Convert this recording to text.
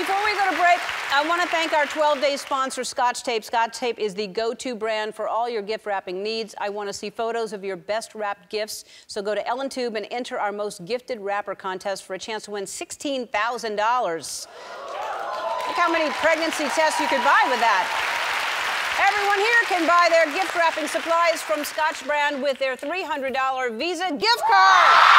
Before we go to break, I want to thank our 12-day sponsor, Scotch Tape. Scotch Tape is the go-to brand for all your gift wrapping needs. I want to see photos of your best wrapped gifts. So go to EllenTube and enter our most gifted wrapper contest for a chance to win $16,000. Look how many pregnancy tests you could buy with that. Everyone here can buy their gift wrapping supplies from Scotch Brand with their $300 Visa gift card.